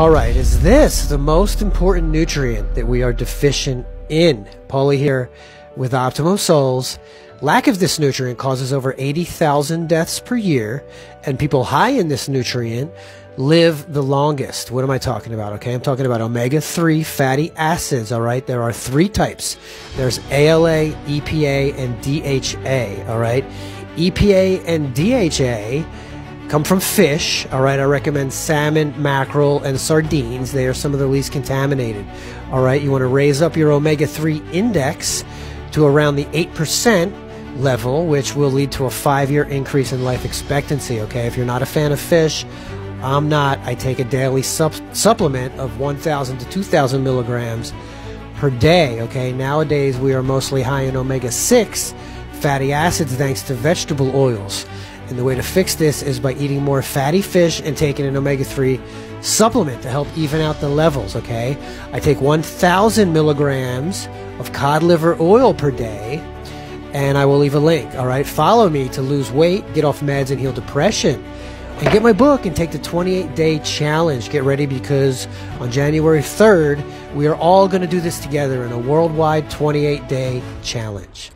All right, is this the most important nutrient that we are deficient in? Paulie here with Optimum Souls. Lack of this nutrient causes over 80,000 deaths per year, and people high in this nutrient live the longest. What am I talking about? Okay, I'm talking about omega 3 fatty acids. All right, there are three types there's ALA, EPA, and DHA. All right, EPA and DHA come from fish. All right, I recommend salmon, mackerel, and sardines. They are some of the least contaminated. All right, you want to raise up your omega 3 index to around the 8% level, which will lead to a five year increase in life expectancy. Okay, if you're not a fan of fish, I'm not. I take a daily sup- supplement of 1,000 to 2,000 milligrams per day. Okay, nowadays we are mostly high in omega 6 fatty acids thanks to vegetable oils. And the way to fix this is by eating more fatty fish and taking an omega 3 supplement to help even out the levels, okay? I take 1,000 milligrams of cod liver oil per day, and I will leave a link, all right? Follow me to lose weight, get off meds, and heal depression. And get my book and take the 28 day challenge. Get ready because on January 3rd, we are all going to do this together in a worldwide 28 day challenge.